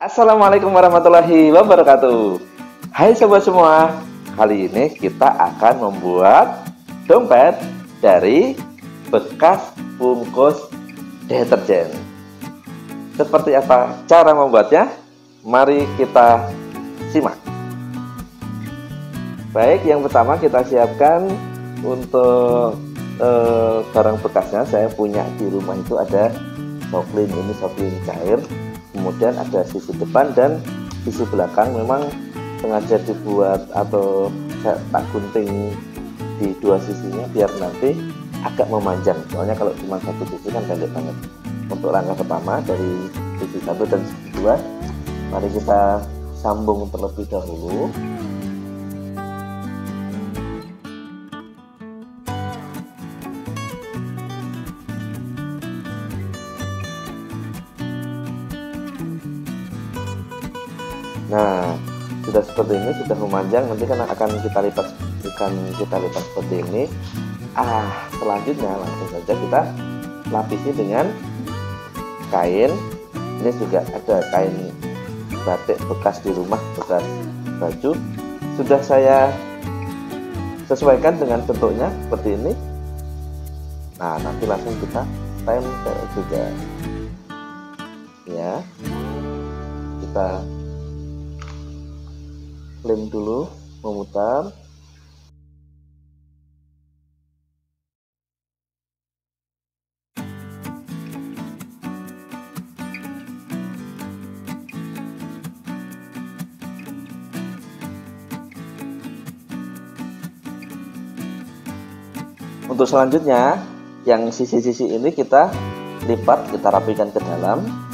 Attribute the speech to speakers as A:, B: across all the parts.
A: Assalamualaikum warahmatullahi wabarakatuh. Hai sobat semua Kali ini kita akan membuat dompet dari bekas bungkus deterjen. Seperti apa cara membuatnya? Mari kita simak. Baik, yang pertama kita siapkan untuk eh, barang bekasnya. Saya punya di rumah itu ada soklin, ini soklin cair kemudian ada sisi depan dan sisi belakang. Memang sengaja dibuat atau tak gunting di dua sisinya biar nanti agak memanjang. Soalnya kalau cuma satu sisi kan pendek banget. Untuk langkah pertama dari sisi satu dan sisi dua mari kita sambung terlebih dahulu sudah seperti ini sudah memanjang nanti kan akan kita lipat ikan kita lipat seperti ini. Ah, selanjutnya langsung saja kita lapisi dengan kain. Ini juga ada kain batik bekas di rumah, bekas baju. Sudah saya sesuaikan dengan bentuknya seperti ini. Nah, nanti langsung kita tempel juga. Ya. Kita lem dulu memutar. Untuk selanjutnya yang sisi-sisi ini kita lipat kita rapikan ke dalam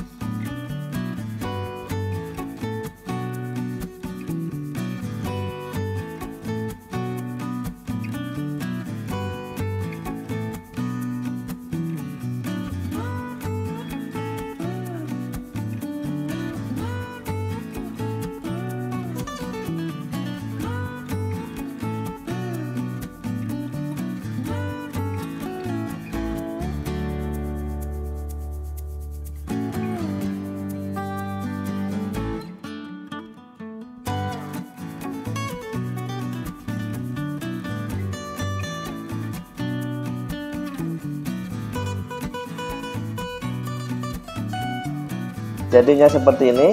A: jadinya seperti ini.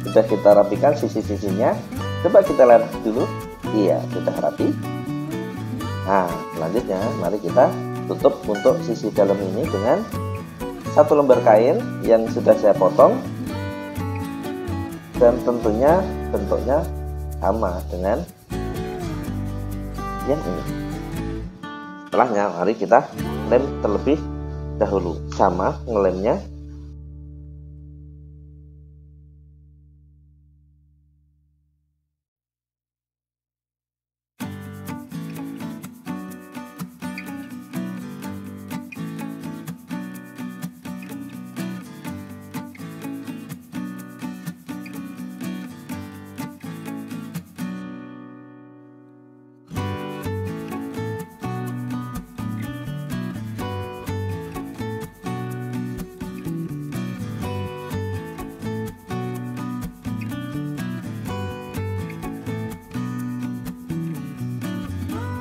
A: Sudah kita rapikan sisi-sisinya. Coba kita lihat dulu. Iya sudah rapi. Nah selanjutnya mari kita tutup untuk sisi dalam ini dengan satu lembar kain yang sudah saya potong. Dan tentunya bentuknya sama dengan yang ini. Setelahnya mari kita lem terlebih dahulu. Sama ngelemnya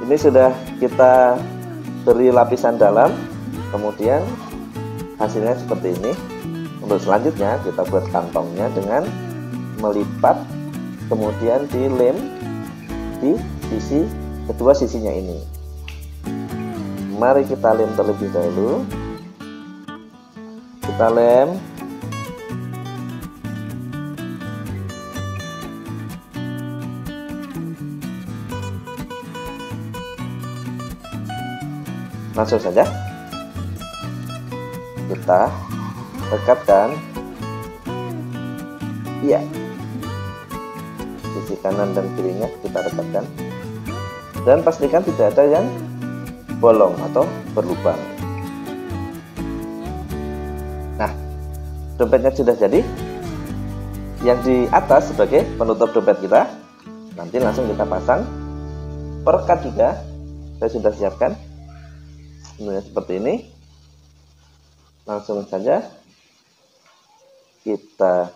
A: ini sudah kita beri lapisan dalam kemudian hasilnya seperti ini. Untuk selanjutnya kita buat kantongnya dengan melipat kemudian dilem di sisi kedua sisinya ini. Mari kita lem terlebih dahulu. Kita lem langsung saja. Kita dekatkan iya. Sisi kanan dan kirinya kita dekatkan dan pastikan tidak ada yang bolong atau berlubang. Nah dompetnya sudah jadi. Yang di atas sebagai penutup dompet kita. Nanti langsung kita pasang. Perekat juga. Saya sudah siapkan Sebenarnya seperti ini. Langsung saja kita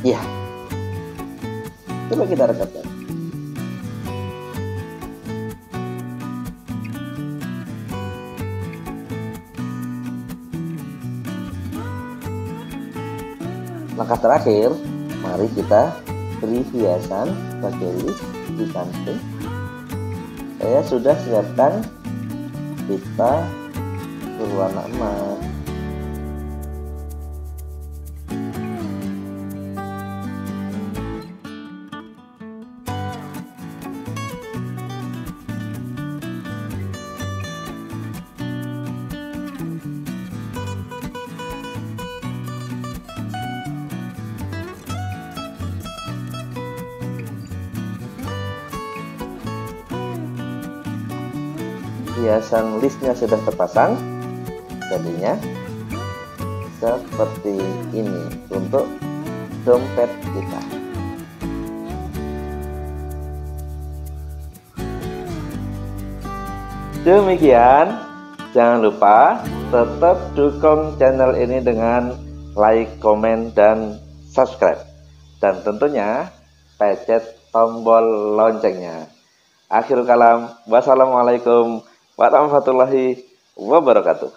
A: Ya. Coba kita rekatkan. Langkah terakhir, mari kita beri hiasan sebagai list di samping. Saya sudah siapkan pita berwarna emas hiasan listnya sudah terpasang. Jadinya seperti ini untuk dompet kita. Demikian jangan lupa tetap dukung channel ini dengan like, komen, dan subscribe. Dan tentunya pencet tombol loncengnya. Akhir kalam. Wassalamualaikum warahmatullahi wabarakatuh